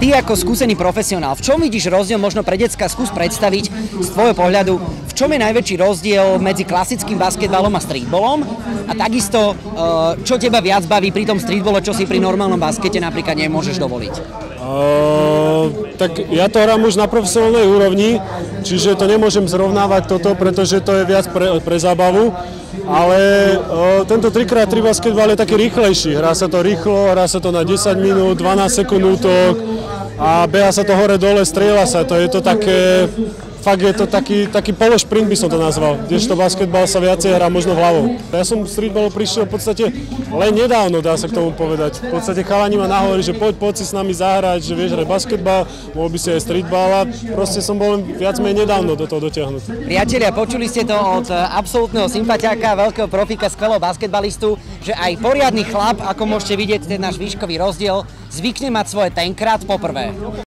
Ty ako skúsený profesionál, v čom vidíš rozdiel? Možno pre decka, skús predstaviť z tvojho pohľadu, čom je najväčší rozdiel medzi klasickým basketbalom a streetballom a takisto, eh, čo teba viac baví pri tom streetbole, čo si pri normálnom baskete napríklad nemôžeš dovoliť? Uh, tak ja to hrám už na profesionálnej úrovni, čiže to nemôžem zrovnávať toto, pretože to je viac pre, pre zábavu. Ale uh, tento 3x3 basketbal je taký rýchlejší. Hrá sa to rýchlo, hrá sa to na 10 minút, 12 sekúnd útok a beha sa to hore-dole, strieľa sa. To je to také fakt je to taký, taký pološprint by som to nazval, kdežto basketbal sa viacej hrá možno hlavou. Ja som streetballu prišiel v podstate len nedávno, dá sa k tomu povedať. V podstate chalani ma nahovorili, že poď, poď si s nami zahrať, že vieš hrať basketbal, mohol by si aj streetball a proste som bol viac menej nedávno do toho dotiahnutý. Priatelia, počuli ste to od eh, absolútneho sympatiáka, veľkého profika, skvelého basketbalistu, že aj poriadny chlap, ako môžete vidieť ten náš výškový rozdiel, zvykne mať svoje tenkrát poprvé.